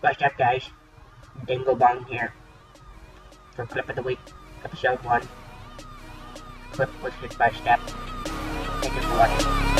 What's up, guys? Dingo Bong here. For Clip of the Week, Episode 1. Clip was hit by step. Thank you for watching.